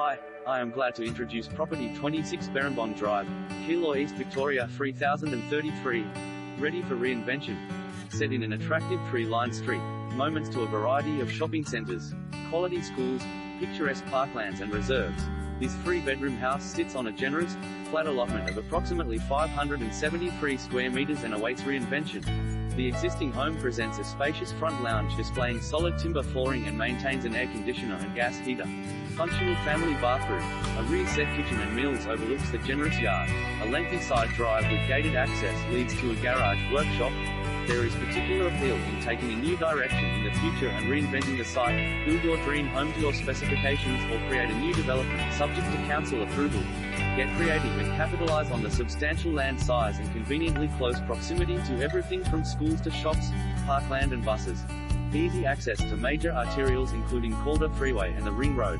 Hi, I am glad to introduce property 26 Berembong Drive, Keilor East Victoria 3033. Ready for reinvention. Set in an attractive tree-lined street, moments to a variety of shopping centres, quality schools, picturesque parklands and reserves. This three-bedroom house sits on a generous, flat allotment of approximately 573 square meters and awaits reinvention. The existing home presents a spacious front lounge displaying solid timber flooring and maintains an air conditioner and gas heater. Functional family bathroom, a rear-set kitchen and meals overlooks the generous yard. A lengthy side drive with gated access leads to a garage workshop. There is particular appeal in taking a new direction in the future and reinventing the site. Build your dream home to your specifications or create a new development subject to council approval. Get creative and capitalize on the substantial land size and conveniently close proximity to everything from schools to shops, parkland and buses. Easy access to major arterials including Calder Freeway and the Ring Road.